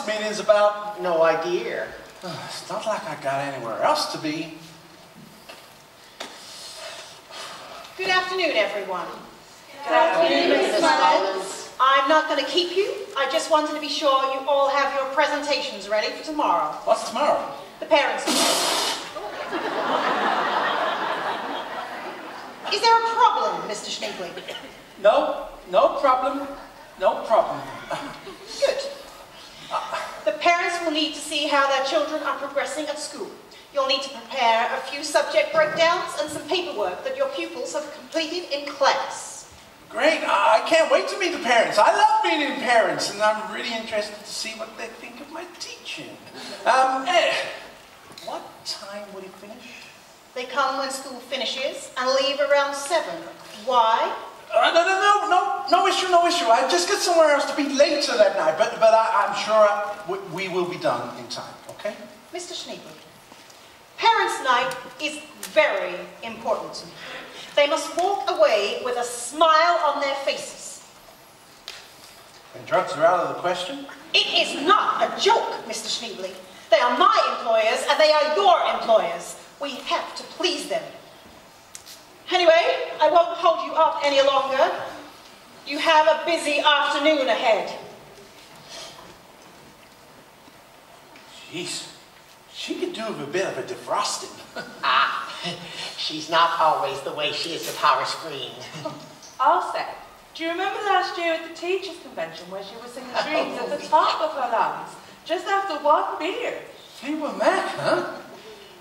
this meeting's about? No idea. It's not like I got anywhere else to be. Good afternoon, everyone. Good afternoon, Mrs. Mullins. I'm not going to keep you. I just wanted to be sure you all have your presentations ready for tomorrow. What's tomorrow? The parents' meeting. Is there a problem, Mr. Schneebly? No, no problem. No problem. Good. The parents will need to see how their children are progressing at school. You'll need to prepare a few subject breakdowns and some paperwork that your pupils have completed in class. Great. I I can't wait to meet the parents. I love meeting parents, and I'm really interested to see what they think of my teaching. Um, eh, what time will you finish? They come when school finishes and leave around 7. Why? Uh, no, no, no, no, no issue, no issue. I just get somewhere else to be later that night, but, but I, I'm sure I, we, we will be done in time, okay? Mr. Schneebly, Parents' Night is very important. They must walk away with a smile on their faces. And drugs are out of the question? It is not a joke, Mr. Schneebly. They are my employers and they are your employers. We have to please them. Anyway, I won't hold you up any longer. You have a busy afternoon ahead. Jeez, she could do with a bit of a defrosting. Ah, she's not always the way she is at Horace Green. I'll say, do you remember last year at the teachers' convention where she was singing dreams at the top of her lungs, just after one beer? Fleetwood Mac, huh?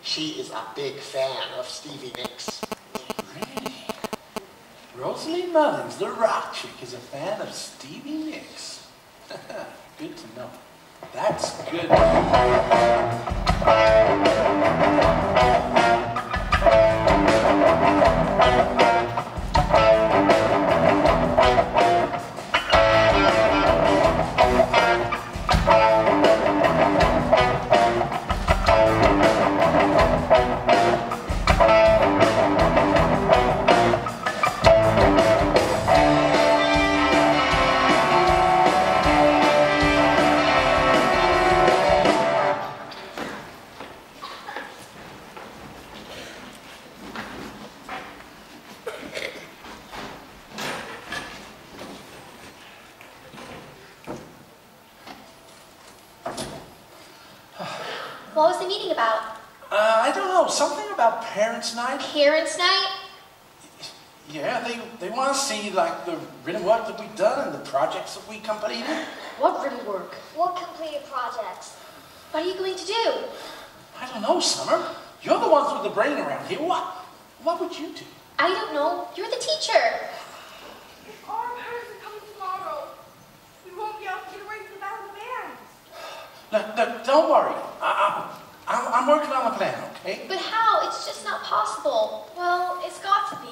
She is a big fan of Stevie Nicks. Rosalie Mullins, the rock chick, is a fan of Stevie Nicks. good to know. That's good. What What are you going to do? I don't know, Summer. You're the ones with the brain around here. What, what would you do? I don't know. You're the teacher. If our parents are coming tomorrow, we won't be able to get away from the Battle of the Bands. Look, look, don't worry. I, I, I'm, I'm working on a plan, okay? But how? It's just not possible. Well, it's got to be.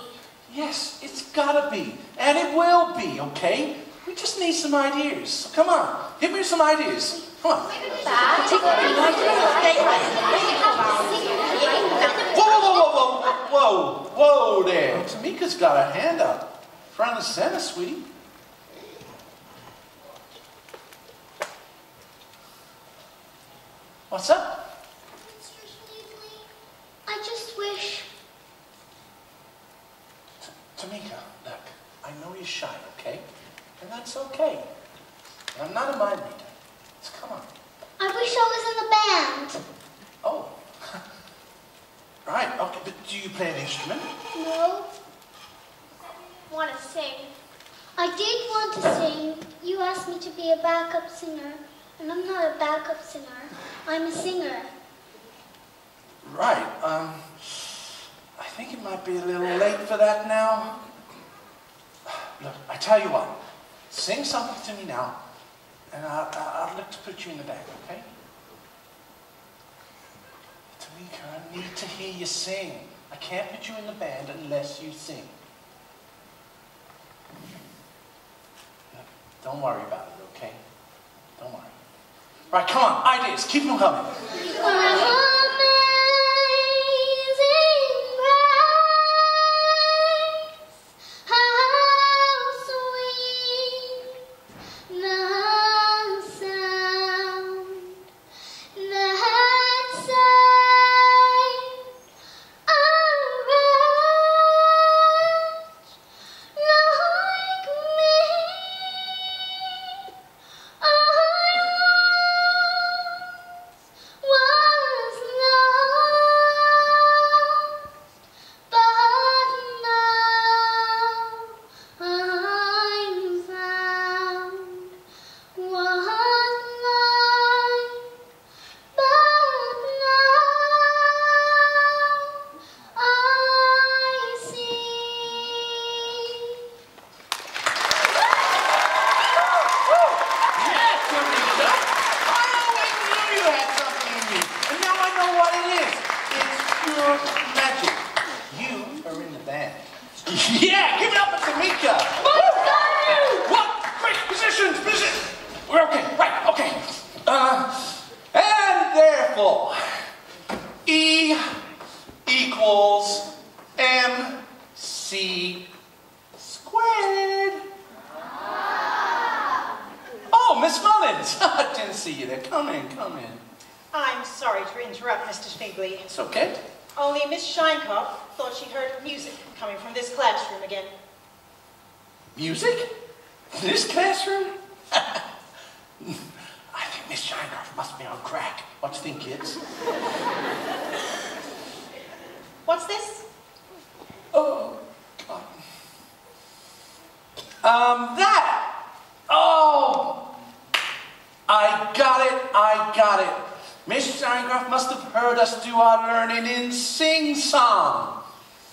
Yes, it's gotta be. And it will be, okay? We just need some ideas. Come on, give me some ideas. Come on. Whoa, whoa, whoa, whoa, whoa, whoa, whoa there. Tamika's got her hand up. Front of the center, sweetie. What's up? I just wish. T- Tamika, look, I know you're shy, okay? And that's okay. I'm not a mind reader. So come on. I wish I was in the band. Oh. right, okay, but do you play an instrument? No. Want to sing? I did want to sing. You asked me to be a backup singer, and I'm not a backup singer. I'm a singer. Right, um, I think it might be a little late for that now. Look, I tell you what, sing something to me now, and I'll, I'll look to put you in the band, okay? Tamika, I need to hear you sing. I can't put you in the band unless you sing. Don't worry about it, okay? Don't worry. Right, come on, ideas, keep them coming. what it is. It's pure magic. You are in the band. yeah, give it up for Tamika. What? What? Quick, positions, positions. We're okay. Again. Music? This classroom? I think Miss Shineoff must be on crack. What do you think, kids? What's this? Oh, God. Um, that! Oh! I got it, I got it. Miss Steingroff must have heard us do our learning in sing-song.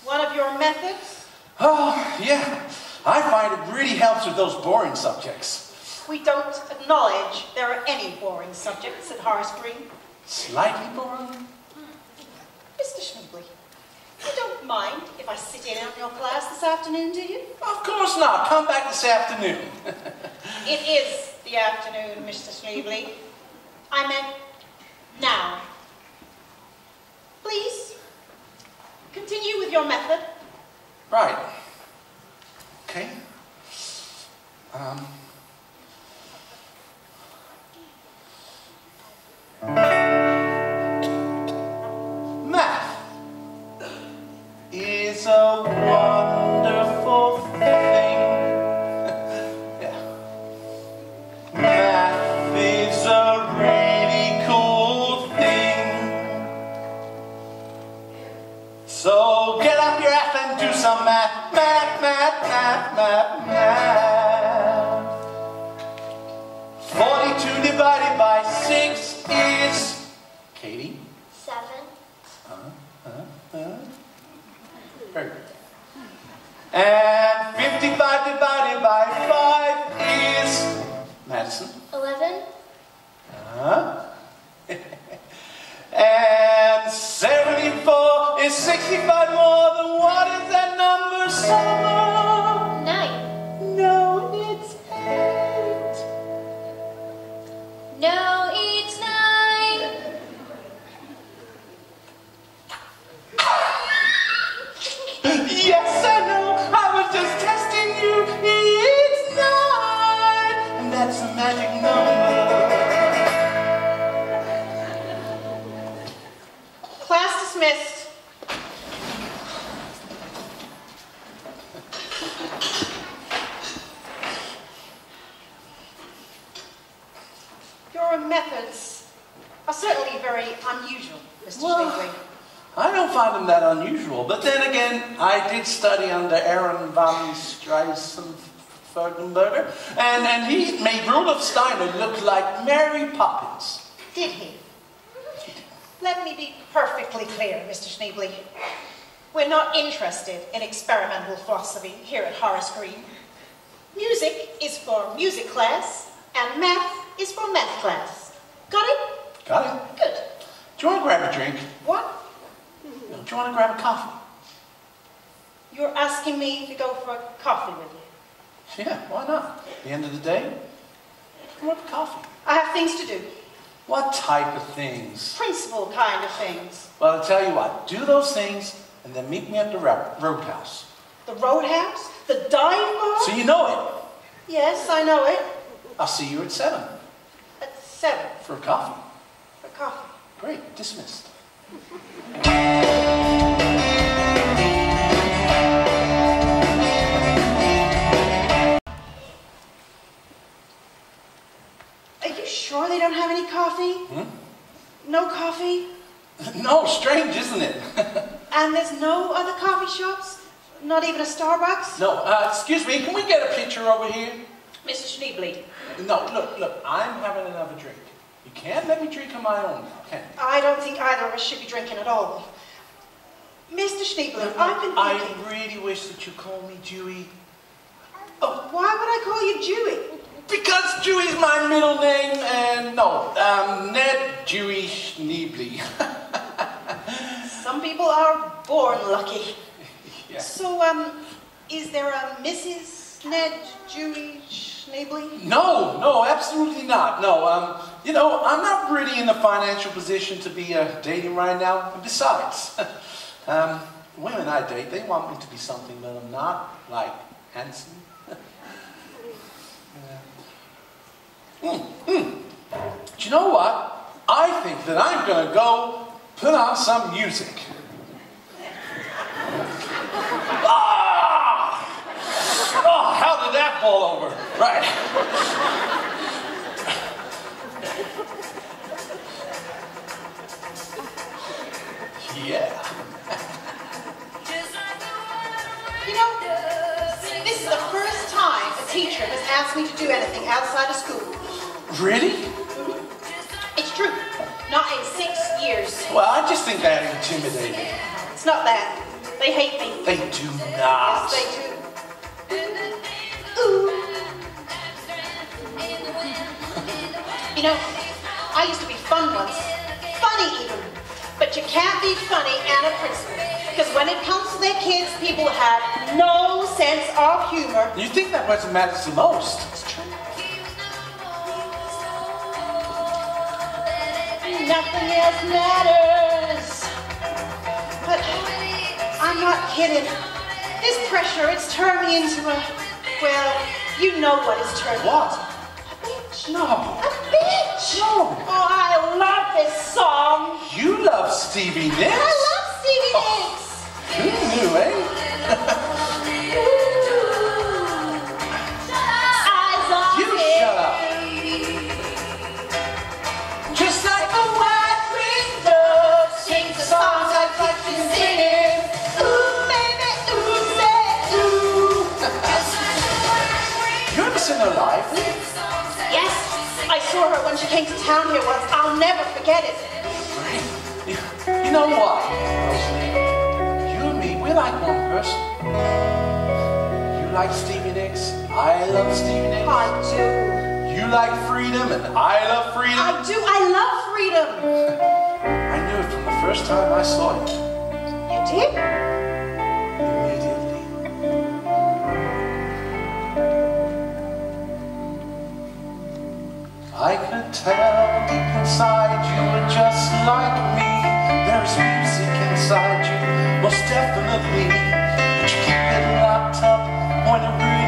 One of your methods? Oh, yeah. I find it really helps with those boring subjects. We don't acknowledge there are any boring subjects at Horace Green. Slightly boring? Hmm. Mr. Schneebly, you don't mind if I sit in on your class this afternoon, do you? Of course not. Come back this afternoon. It is the afternoon, Mr. Schneebly. I meant now. Please, continue with your method. Right. Okay. Um. Experimental philosophy here at Horace Green. Music is for music class, and math is for math class. Got it? Got it? Good. Do you want to grab a drink? What? No, do you want to grab a coffee? You're asking me to go for a coffee with you. Yeah, why not? At the end of the day, grab a coffee. I have things to do. What type of things? Principal kind of things. Well, I'll tell you what, do those things and then meet me at the roadhouse. The roadhouse? The dive bar? So you know it. Yes, I know it. I'll see you at 7 At seven for a coffee. for coffee. Great, dismissed. Are you sure they don't have any coffee? Hmm? No coffee? No, strange, isn't it? And there's no other coffee shops? Not even a Starbucks? no, uh, excuse me, can we get a picture over here? Mr. Schneebly, No, look, look, I'm having another drink. You can't let me drink on my own now, can you? I don't think either of us should be drinking at all. Mr. Schneebly, I've been I really wish that you call me Dewey. oh, why would I call you Dewey? Because Dewey's my middle name, and no, um, Ned Dewey Schneebly. Some people are born lucky. Yeah. So, um, is there a Mrs. Ned Dewey Schneebly? No, no, absolutely not. No, um, you know, I'm not really in the financial position to be uh, dating right now. And besides, um, women I date, they want me to be something that I'm not, like handsome. Yeah. Mm, mm. But you know what? I think that I'm gonna go put on some music. Ah! Oh, how did that fall over? Right. Yeah. You know, this is the first time a teacher has asked me to do anything outside of school. Really? It's true. Not in six years. Well, I just think that intimidating. It's not that. They hate me. They do not. Yes, they do. Ooh. You know, I used to be fun once. Funny even. But you can't be funny and a principal. Because when it comes to their kids, people have no sense of humor. You think that what matters the most? Nothing else matters. But I'm not kidding. This pressure, it's turned me into a, well, you know what it's turned me What? A bitch. No. A bitch. No. Oh, I love this song. You love Stevie Nicks? I love Stevie Nicks. Who knew, eh? Her live? Yes, I saw her when she came to town here once. I'll never forget it. You, you know what, You and me, we're like one person. You like Stevie Nicks, I love Stevie Nicks. I do. You like freedom, and I love freedom. I do. I love freedom. I knew it from the first time I saw you. You did? I could tell deep inside you were just like me. There's music inside you, most definitely. But you keep it locked up when it really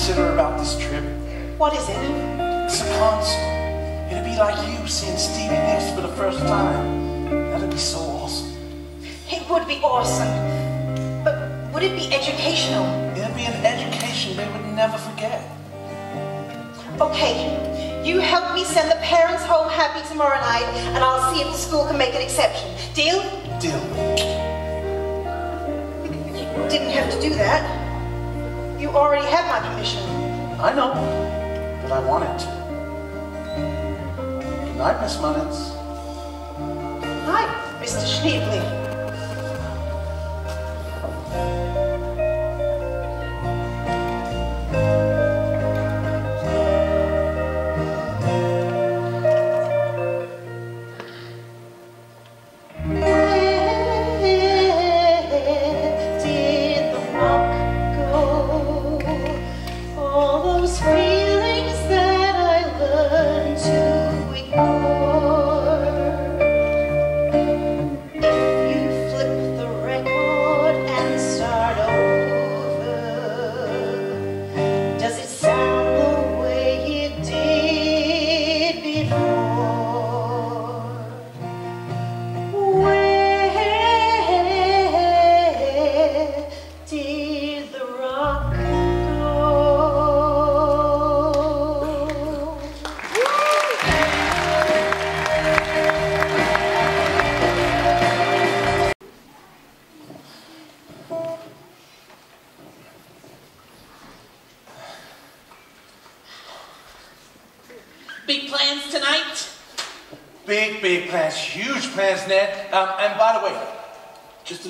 reconsider about this trip? What is it? It's a concert. It'd be like you seeing Stevie Nicks for the first time. That'd be so awesome. It would be awesome. But would it be educational? It'd be an education they would never forget. Okay, you help me send the parents home happy tomorrow night, and I'll see if the school can make an exception. Deal? Deal. You didn't have to do that. You already have my permission. I know, but I want it to. Good night, Miss Mullins. Hi, Mr. Schneebly.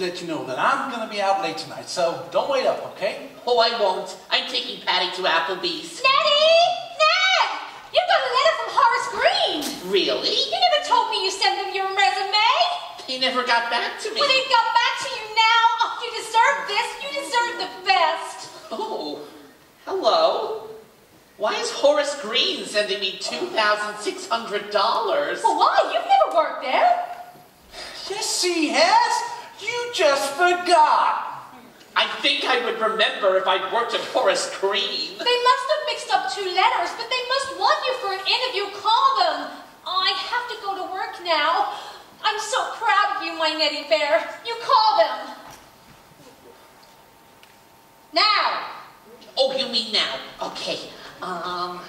Let you know that I'm gonna be out late tonight, so don't wait up, okay? Oh, I won't. I'm taking Patty to Applebee's. Nettie! Ned! You got a letter from Horace Green! Really? You never told me you sent them your resume! He never got back to me. Well, they've got back to you now! Oh, you deserve this! You deserve the best! Oh, hello. Why is Horace Green sending me $2,600? Well, why? You've never worked there! Yes, she has. You just forgot. I think I would remember if I'd worked at Horace Green. They must have mixed up two letters, but they must want you for an interview. Call them! I have to go to work now. I'm so proud of you, my Nettie Bear. You call them. Now! Oh, you mean now? Okay. Um.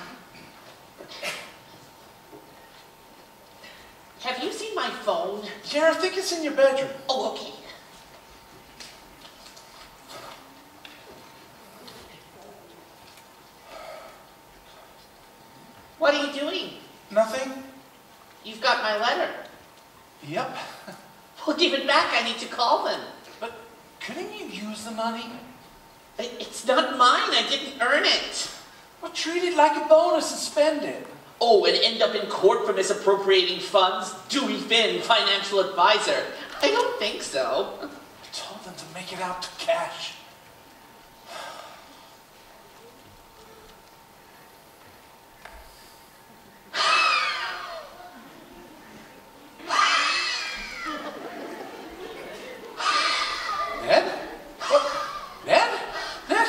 Have you seen my phone? Yeah, I think it's in your bedroom. Oh, okay. What are you doing? Nothing? You've got my letter. Yep. Well, give it back. I need to call them. But couldn't you use the money? It's not mine. I didn't earn it. Well, treat it like a bonus and spend it. Oh, and end up in court for misappropriating funds? Dewey Finn, financial advisor. I don't think so. I told them to make it out to cash. Ned? What? Ned? Ned?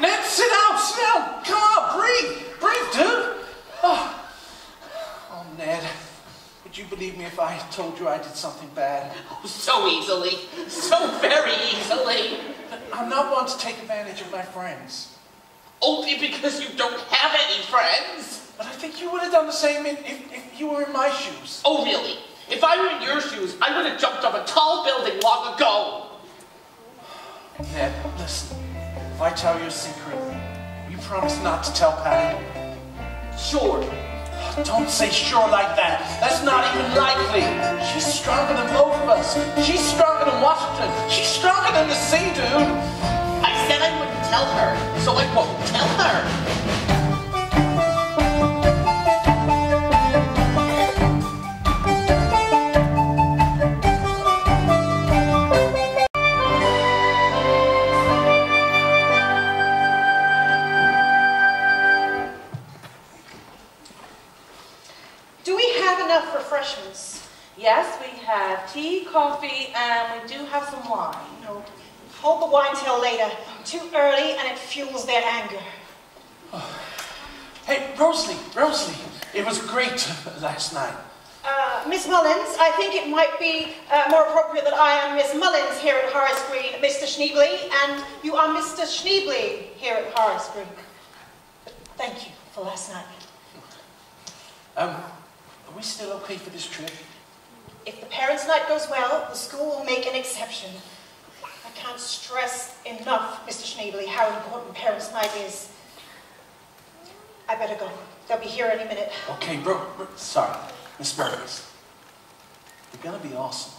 Ned, sit down, sit down. Come on, breathe. Breathe, dude. Oh, oh Ned. Would you believe me if I told you I did something bad? So easily. So very easily. I'm not one to take advantage of my friends. Only because you don't have any friends. But I think you would have done the same if, if, if you were in my shoes. Oh, really? If I were in your shoes, I would have jumped off a tall building long ago. Ned, listen. If I tell you a secret, you promise not to tell Patty? Sure. Don't say sure like that. That's not even likely. She's stronger than both of us. She's stronger than Washington. She's stronger than the sea, dude. I said I wouldn't tell her, so I won't tell her. Do we have enough refreshments? Yes, we have tea, coffee, and we do have some wine. No. Hold the wine till later. Too early and it fuels their anger. Hey, Rosalie, Rosalie, it was great last night. Uh, Miss Mullins, I think it might be uh, more appropriate that I am Miss Mullins here at Horace Green, Mr. Schneebly, and you are Mr. Schneebly here at Horace Green. But thank you for last night. Um, are we still okay for this trip? If the parents' night goes well, the school will make an exception. I can't stress enough, Mr. Schneebly, how important parents' night is. I better go. They'll be here any minute. Okay, bro, bro sorry, Miss Burns. You're gonna be awesome,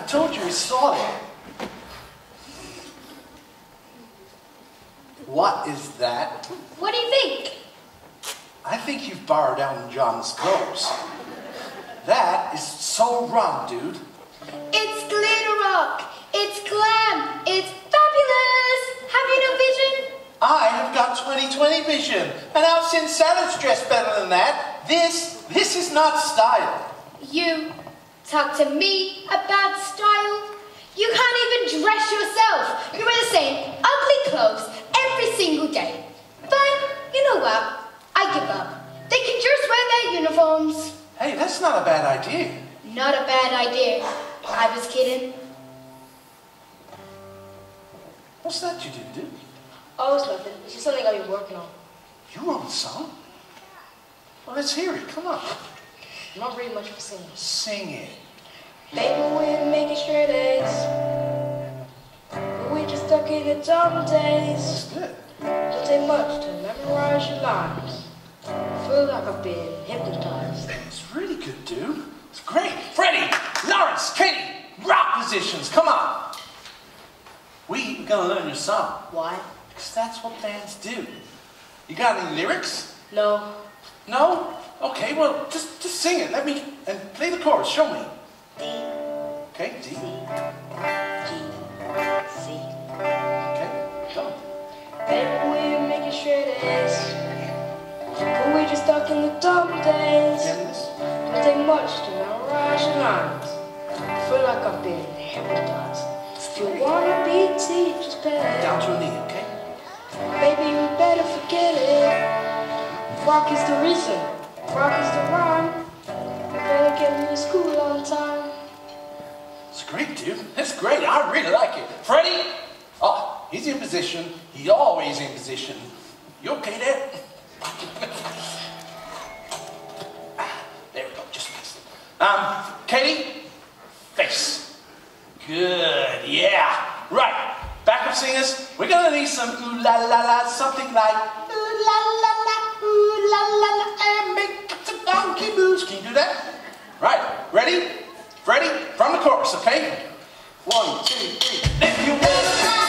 I told you we saw it. What is that? What do you think? I think you've borrowed Elton John's clothes. That is so wrong, dude. It's glitter rock. It's glam. It's fabulous. Have you no vision? I have got 20/20 vision, and I've seen salads dressed better than that. This, this is not style. You talk to me about style? You can't even dress yourself. You wear the same ugly clothes every single day. Fine, you know what? I give up. They can just wear their uniforms. Hey, that's not a bad idea. Not a bad idea. I was kidding. What's that you did, dude? Oh, it's nothing. It's just something I've been working on. You wrote a song? Well, let's hear it. Come on. I'm not really much of a singer. Sing it. Baby, we're making straight A's. But we just stuck in the dumb days. Don't take much to memorize your lines. I feel like I've been hypnotized. It's really good, dude. It's great. Freddie, Lawrence, Katie, rock positions. Come on. We gonna learn your song. Why? Because that's what bands do. You got any lyrics? No. No? Okay, well, just just sing it. Let me and play the chorus. Show me. D, Okay, D. G, C. Okay, go. Baby, we're making straight A's. But we just stuck in the dumb days. Don't take much to memorize your lines. I feel like I've been hypnotized. If you wanna be teachers, pay. Down to a knee, okay? Baby, you better forget it. Rock is the reason. Rock is the rhyme. You better get me to school on time. Great, dude. It's great. I really like it. Freddie? Oh, he's in position. He's always in position. You okay there? There we go. Just missed it. Um, Katie? Face. Good. Yeah. Right. Backup singers. We're gonna need some ooh la la la, something like ooh la la la, ooh la la la, and make some funky moves. Can you do that? Right. Ready? Ready? From the chorus, okay? One, two, three. If you wanna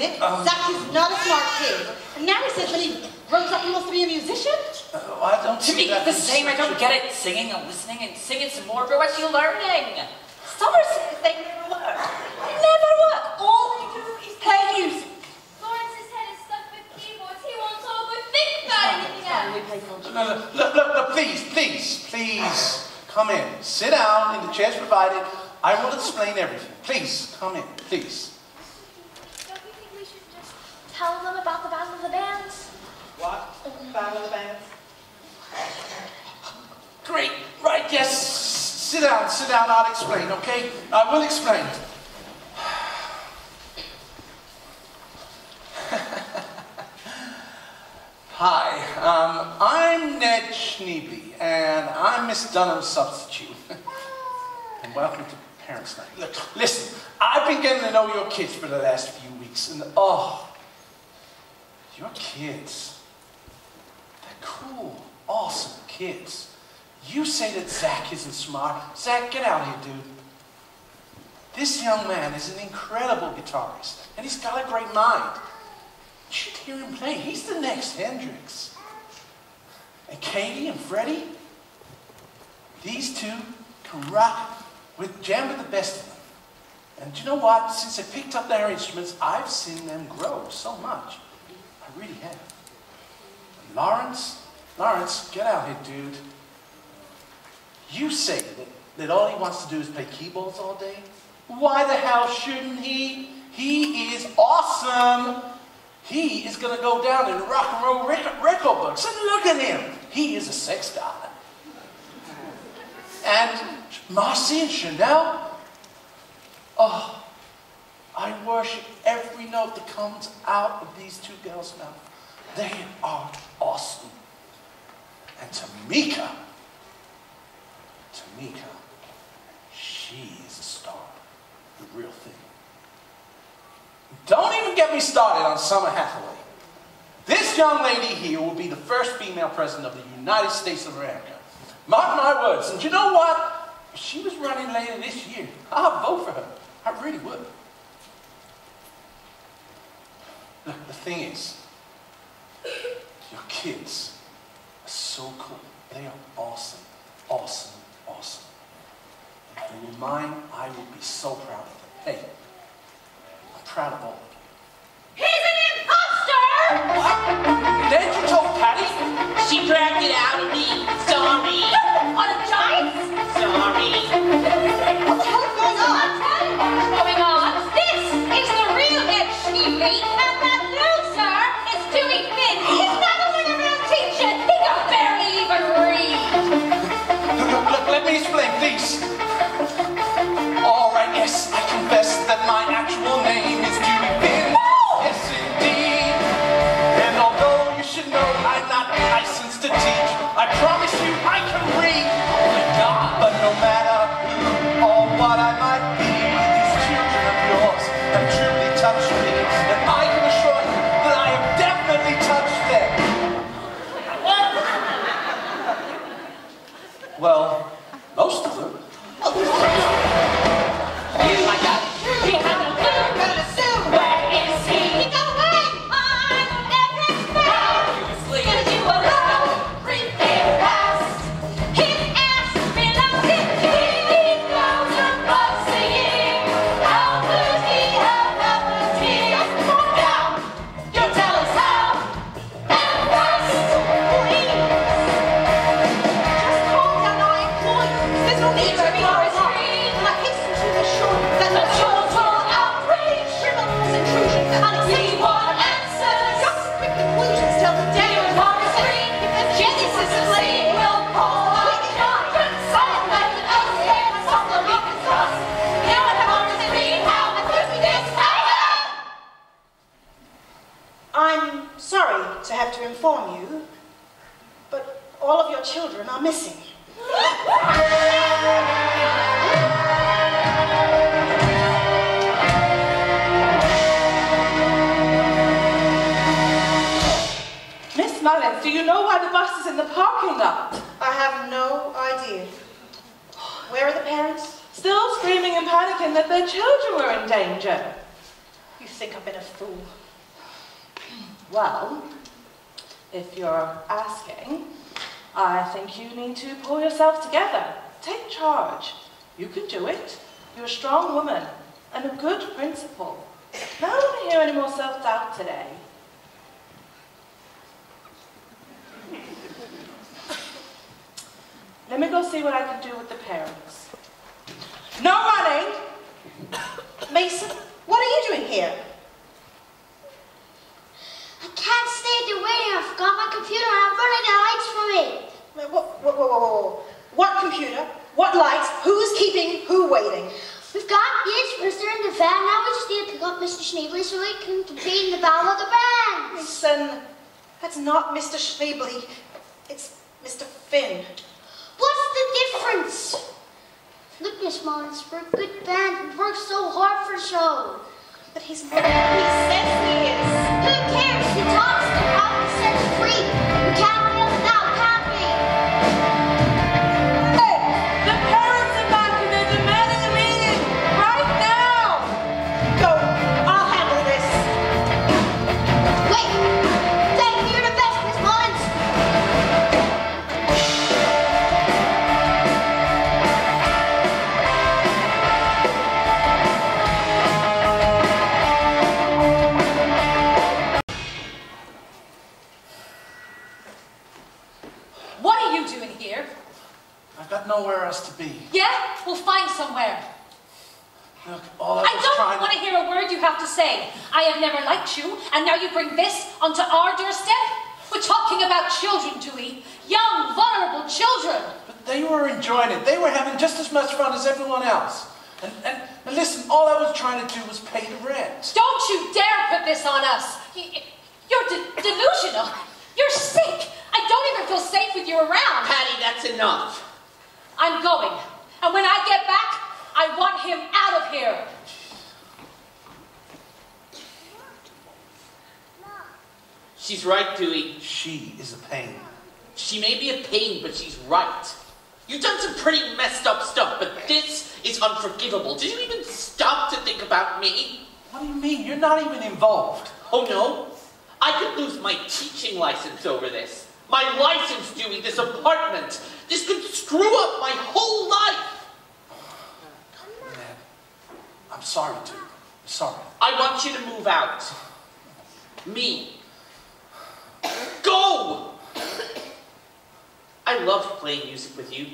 music, music? Um, Zach is not a smart kid. And now he says when he grows up he wants to be a musician? Uh, I don't To see me, it's the same. I don't get it. Singing and listening and singing some more, but what you learning? Summer says they never work. Never work. All they do is play music. Lawrence's head is stuck with keyboards. He won't talk or think about anything else. No, no, look, look, look, please, please, please, come in. Sit down in the chairs provided. I will explain everything. Please, come in, please. Don't you think we should just tell them about the Battle of the Bands? What? Battle of the Bands? Great, right, yes. Sit down, sit down, I'll explain, okay? I will explain. Hi, um, I'm Ned Schneebly, and I'm Miss Dunham's substitute. and welcome to Parents' Night. Look, listen, I've been getting to know your kids for the last few weeks, and oh, your kids. They're cool, awesome kids. You say that Zach isn't smart. Zach, get out of here, dude. This young man is an incredible guitarist, and he's got a great mind. You should hear him play. He's the next Hendrix. And Katie and Freddie, these two can rock with jam with the best of them. And you know what? Since they picked up their instruments, I've seen them grow so much. I really have. Lawrence, Lawrence, get out here, dude. You say that, that all he wants to do is play keyboards all day? Why the hell shouldn't he? He is awesome. He is going to go down in rock and roll record, record books. And look at him. He is a sex god. And Marcy and Chanel, oh, I worship every note that comes out of these two girls' mouth. They are awesome. And Tamika, Tamika, she is a star, the real thing. Don't even get me started on Summer Hathaway. This young lady here will be the first female president of the United States of America. Mark my words. And you know what? If she was running later this year, I'd vote for her. I really would. Look, the thing is, your kids are so cool. They are awesome, awesome, awesome. If they were mine, I would be so proud of them. Hey, I'm proud of all of you. He's an imposter! Didn't you told Patty? She dragged it out of me. Sorry. Apologize! Sorry. What the hell is going on? I'll tell you what's going on. This is the real Ed Schneebly, me show. But he's not he says he is. Who cares? He talks to common sense free. We can't live and now you bring this onto our doorstep? We're talking about children, Dewey. Young, vulnerable children. But they were enjoying it. They were having just as much fun as everyone else. And, and, and listen, all I was trying to do was pay the rent. Don't you dare put this on us. You're de- delusional. You're sick. I don't even feel safe with you around. Patty, that's enough. I'm going. And when I get back, I want him out of here. She's right, Dewey. She is a pain. She may be a pain, but she's right. You've done some pretty messed up stuff, but this is unforgivable. Did you even stop to think about me? What do you mean? You're not even involved. Oh no? I could lose my teaching license over this. My license, Dewey, this apartment. This could screw up my whole life. Ned, I'm sorry, Dewey. I'm sorry. I want you to move out. Me. Go! I loved playing music with you.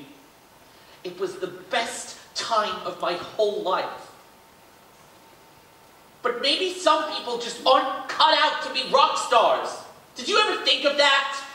It was the best time of my whole life. But maybe some people just aren't cut out to be rock stars. Did you ever think of that?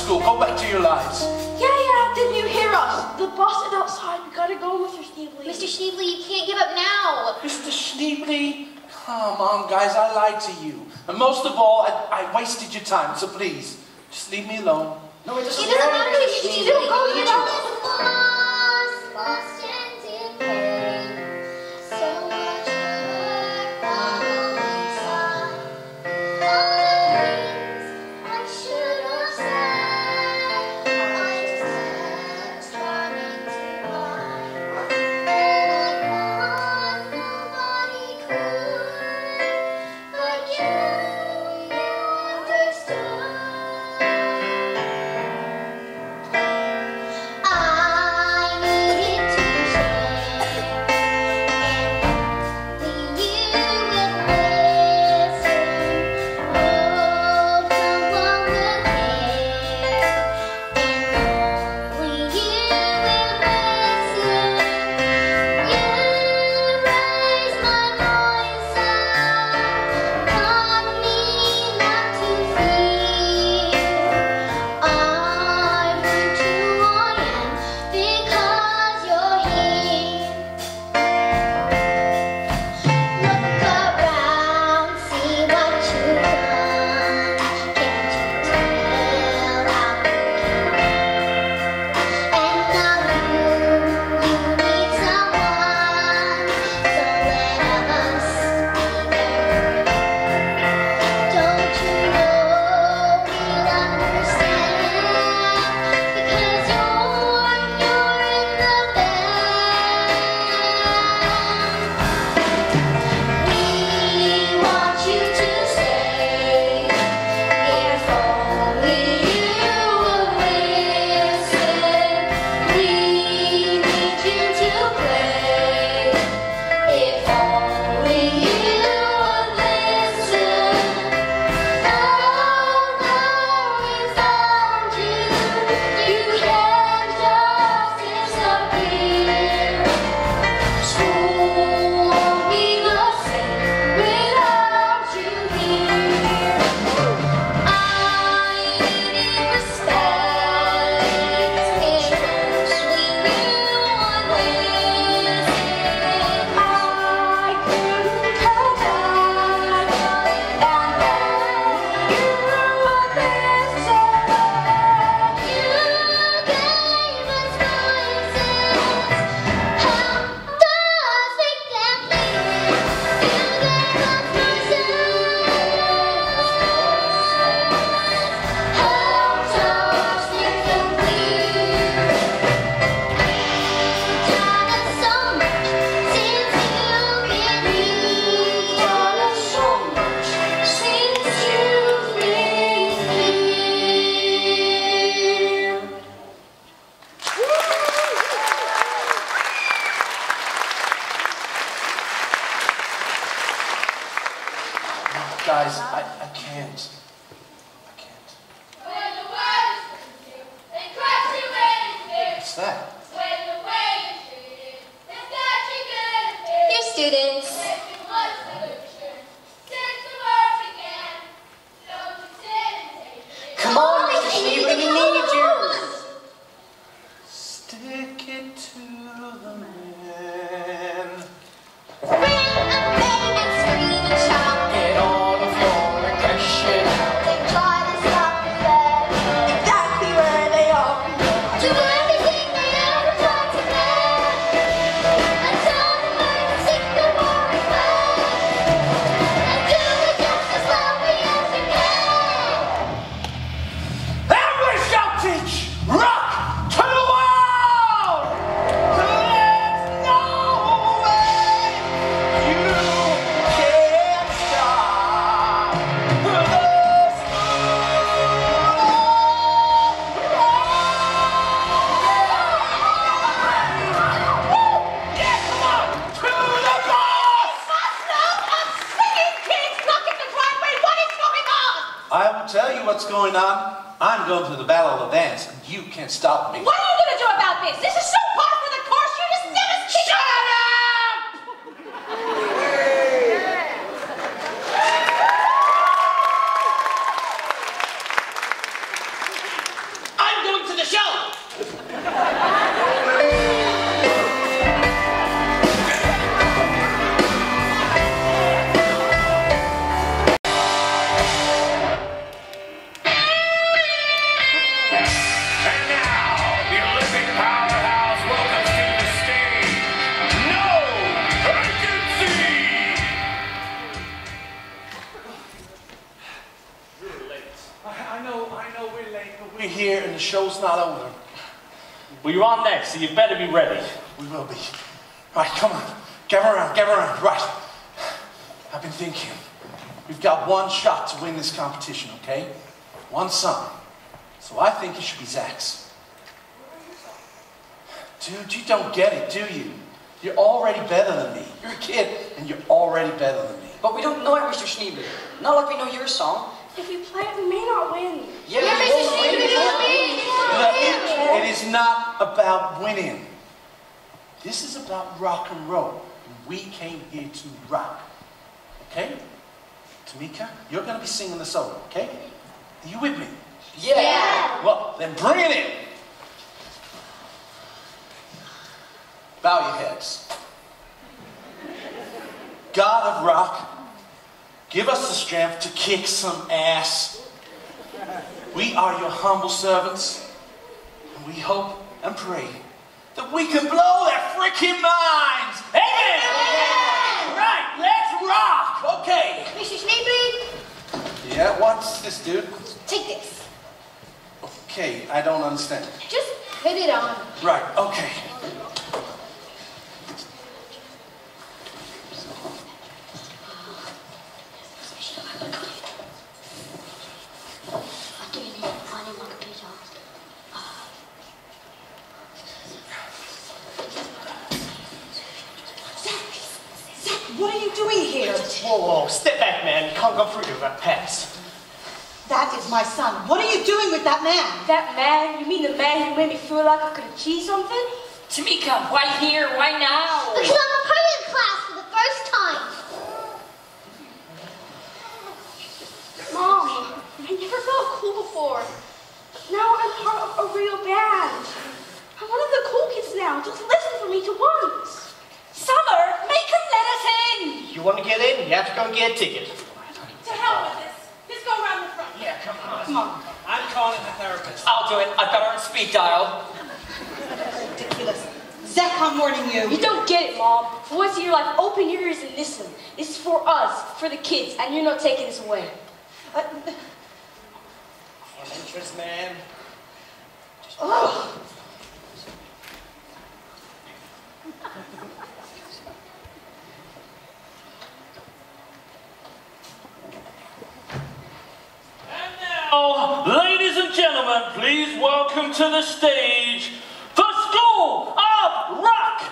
School. Go back to your lives. Yeah, yeah, didn't you hear us? The bus is outside. We gotta go, Mr. Schneebly. Mr. Schneebly, you can't give up now. Mr. Schneebly, come on, guys. I lied to you. And most of all, I, I wasted your time. So please, just leave me alone. No, it doesn't It doesn't matter matter. if you don't go, you know. Lost and show's not over. Well, you're on next, so you better be ready. We will be. Right, come on. Gather around, gather around. Right. I've been thinking. We've got one shot to win this competition, okay? One song. So I think it should be Zach's. Dude, you don't get it, do you? You're already better than me. You're a kid, and you're already better than me. But we don't know it, Mr. Schneebly. Not like we know your song. If you play it, we may not win. Yeah, Yeah, we Mr. won't win. Schneebly, Look, it is not about winning. This is about rock and roll. And we came here to rock. Okay? Tamika, you're going to be singing the solo, okay? Are you with me? Yeah. Well, then bring it in. Bow your heads. God of rock, give us the strength to kick some ass. We are your humble servants, and we hope and pray that we can blow their freaking minds. Amen! Right, let's rock! Okay. Mr. Schneebly, Yeah, what's this, dude? take this. Okay, I don't understand. Just put it on. Right, okay. Ah. What are you doing here? Whoa, whoa, step back, man. You can't go through here. That pass. That is my son. What are you doing with that man? That man? You mean the man who made me feel like I could achieve something? Tamika, why here? Why now? Because I'm a part of the class for the first time. Mom, I never felt cool before. Now I'm part of a real band. I'm one of the cool kids now. Just listen for me to once. Summer, make him let us in! You want to get in? You have to go and get a ticket. To hell with this. Let's go around the front. Yeah, come on. Come on. I'm calling the therapist. I'll do it. I've got her on speed dial. Ridiculous. Zach, I'm warning you. You don't get it, Mom. For once in your life, open your ears and listen. This is for us, for the kids, and you're not taking this away. Uh, Interest, man. oh, now, ladies and gentlemen, please welcome to the stage the School of Rock!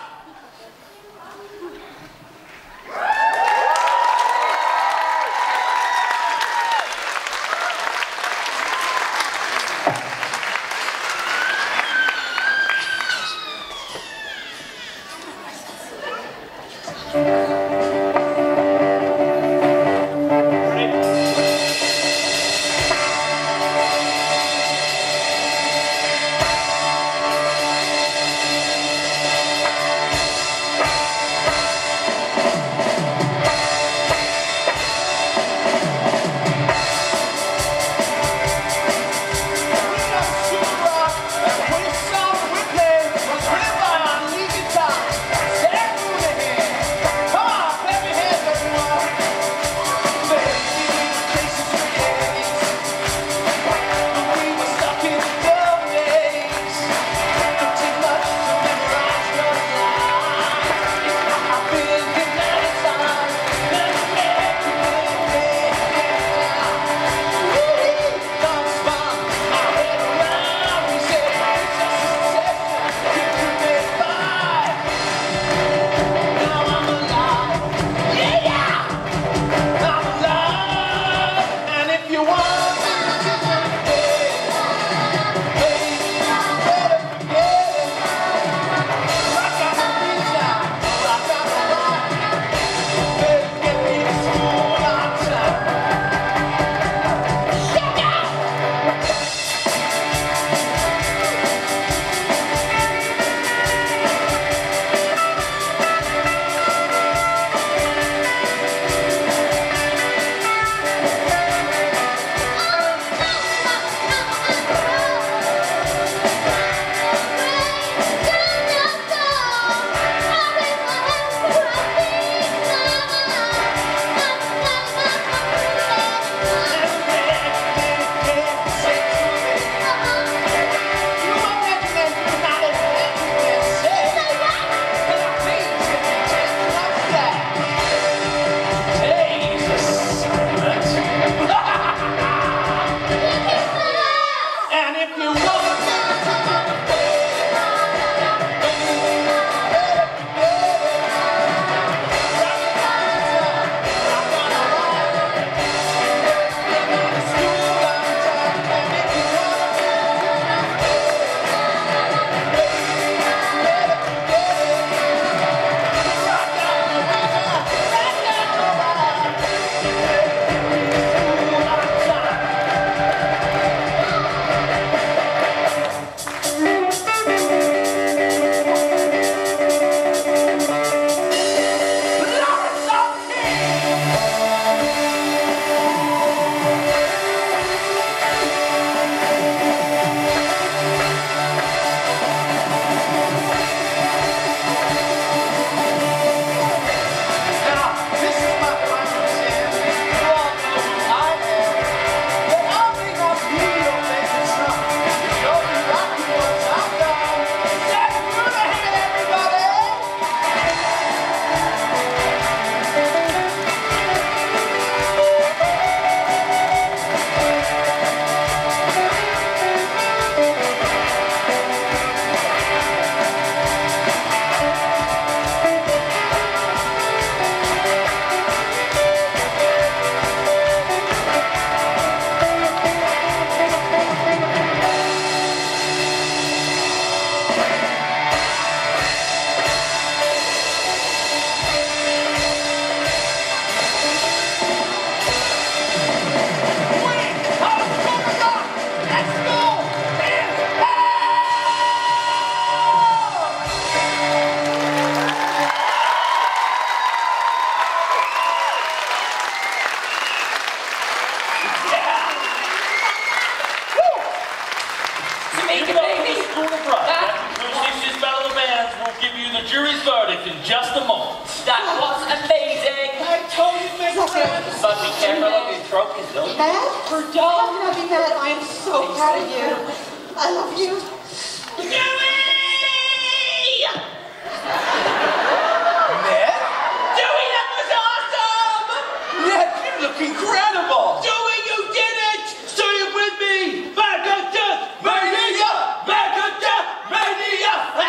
Incredible! Dewey, you did it! Say it with me! Back at death, mania! Back at death, mania! Ah!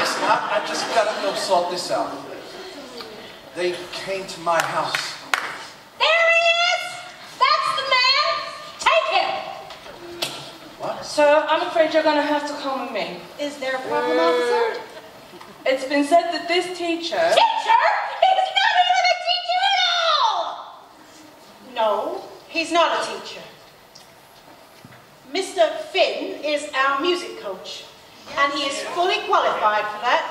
Listen, I, I just gotta go sort this out. They came to my house. There he is! That's the man! Take him! What? Sir, I'm afraid you're gonna have to come with me. Is there a problem, officer? It's been said that this teacher. Teacher? He's not even a teacher at all! No, he's not a teacher. Mr. Finn is our music coach, and he is fully qualified for that.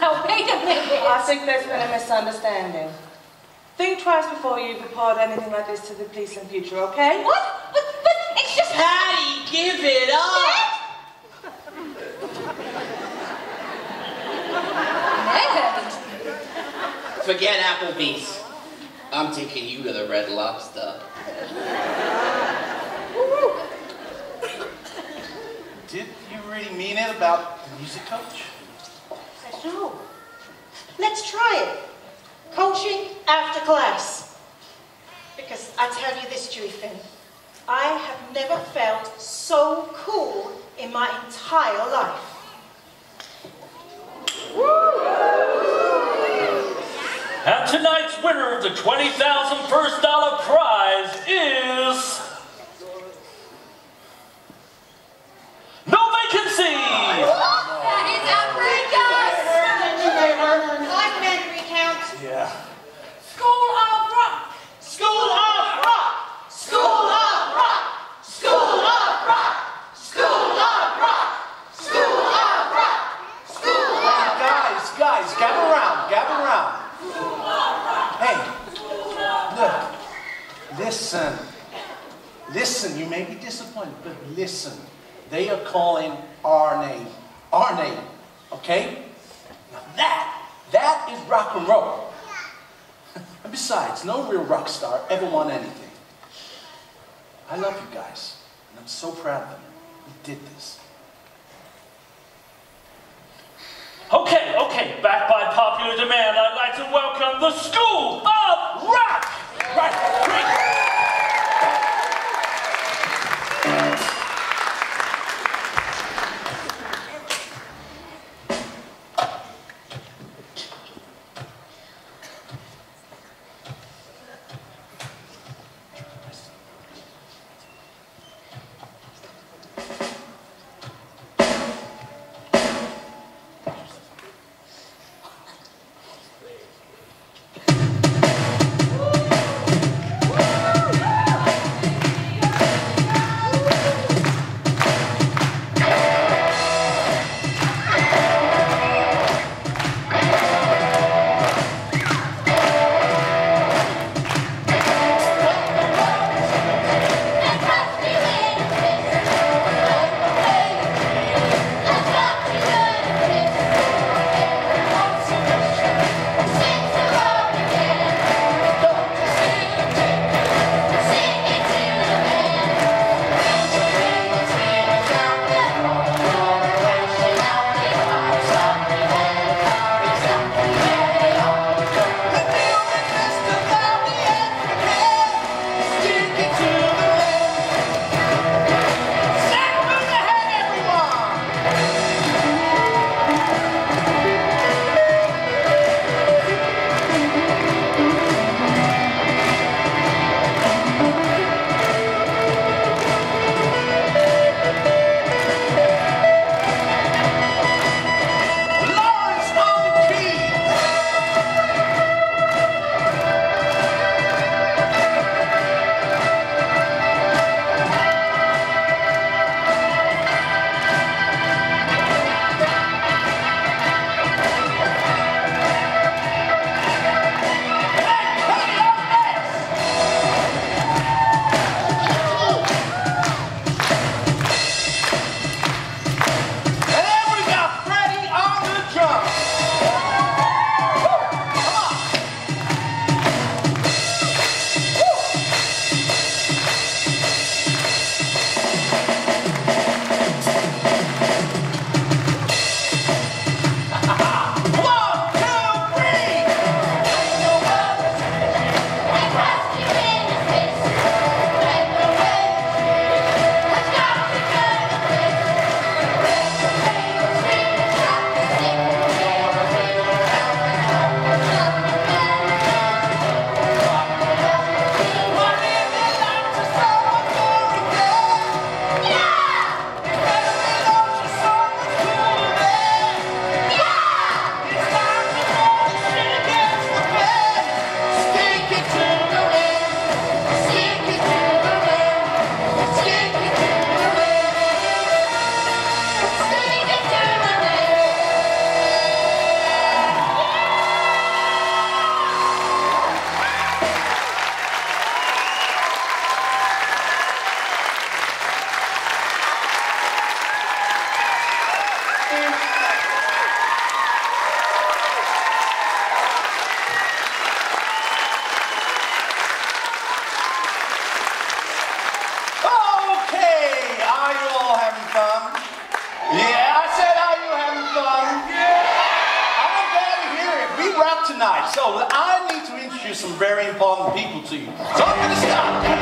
Now, wait a minute. I think there's been a misunderstanding. Think twice before you report anything like this to the police in future, okay? What? But, but it's just. Patty, give it up! Ned. Forget Applebee's. I'm taking you to the Red Lobster. Did you really mean it about the music coach? No. Let's try it. Coaching after class. Because I tell you this, Dewey Finn, I have never felt so cool in my entire life. And tonight's winner of the $20,000 first dollar prize is. No vacancy! That is outrageous! I can recount. Yeah. School of Rock! School of Rock! School of Rock! School of Rock! School of Rock! School of Rock! School of Rock! Guys, guys, gather around, gather around. Hey, look, listen. Listen, you may be disappointed, but listen. They are calling our name. Our name, okay? Now that, that is rock and roll. And besides, no real rock star ever won anything. I love you guys, and I'm so proud of you. You did this. Okay, okay, back by popular demand, I'd like to welcome the School of Rock! Right, great. some very important people to you. So I'm going to stop.